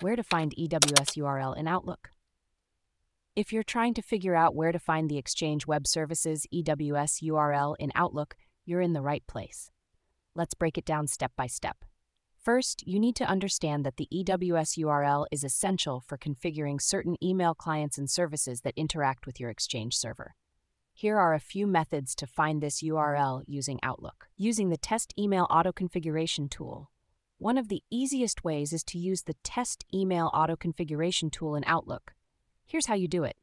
Where to find EWS URL in Outlook. If you're trying to figure out where to find the Exchange Web Services EWS URL in Outlook, you're in the right place. Let's break it down step by step. First, you need to understand that the EWS URL is essential for configuring certain email clients and services that interact with your Exchange server. Here are a few methods to find this URL using Outlook. Using the Test Email Auto Configuration tool. One of the easiest ways is to use the Test Email Auto Configuration tool in Outlook. Here's how you do it.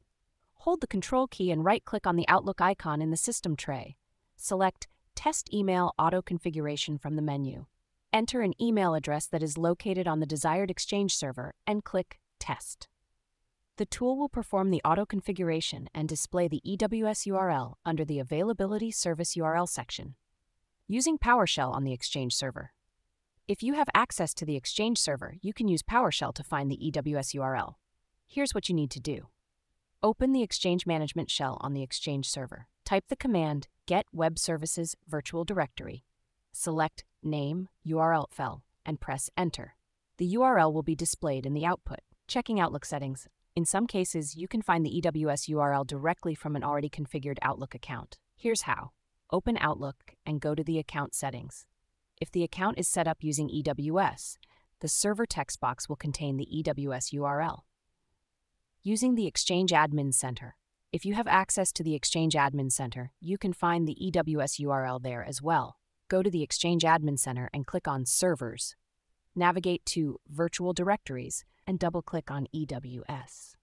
Hold the Control key and right-click on the Outlook icon in the System tray. Select Test Email Auto Configuration from the menu. Enter an email address that is located on the desired Exchange server and click Test. The tool will perform the auto configuration and display the EWS URL under the Availability Service URL section. Using PowerShell on the Exchange server. If you have access to the Exchange server, you can use PowerShell to find the EWS URL. Here's what you need to do. Open the Exchange Management Shell on the Exchange server. Type the command get web services virtual directory. Select name, URL file, and press enter. The URL will be displayed in the output. Checking Outlook settings. In some cases, you can find the EWS URL directly from an already configured Outlook account. Here's how. Open Outlook and go to the account settings. If the account is set up using EWS, the server text box will contain the EWS URL. Using the Exchange Admin Center. If you have access to the Exchange Admin Center, you can find the EWS URL there as well. Go to the Exchange Admin Center and click on Servers. Navigate to Virtual Directories and double click on EWS.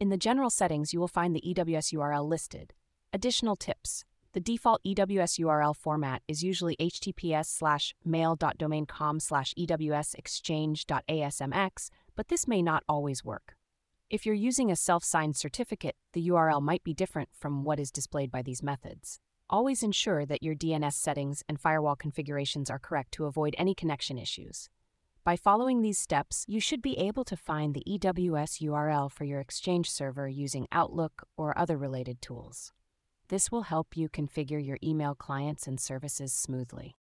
In the general settings, you will find the EWS URL listed. Additional tips. The default EWS URL format is usually https slash mail.domaincom slash EWS exchange.asmx, but this may not always work. If you're using a self-signed certificate, the URL might be different from what is displayed by these methods. Always ensure that your DNS settings and firewall configurations are correct to avoid any connection issues. By following these steps, you should be able to find the EWS URL for your Exchange server using Outlook or other related tools. This will help you configure your email clients and services smoothly.